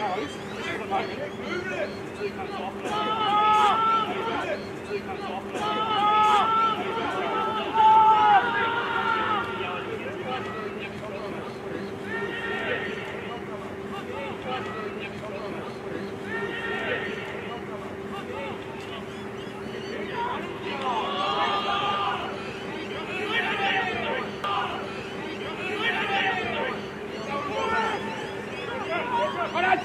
Three comes off. Two comes off.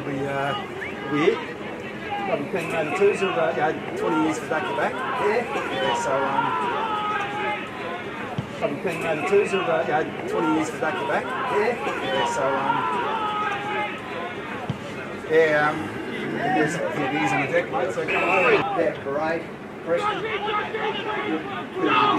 probably uh, weird. Probably clean over twos of uh, you 20 years back to back. Yeah. Yeah, so um, probably clean over twos of 20 years back to back. Yeah. Yeah, so um, yeah, um, it is, it is on the deck, mate. So come over. Parade. Preston. No.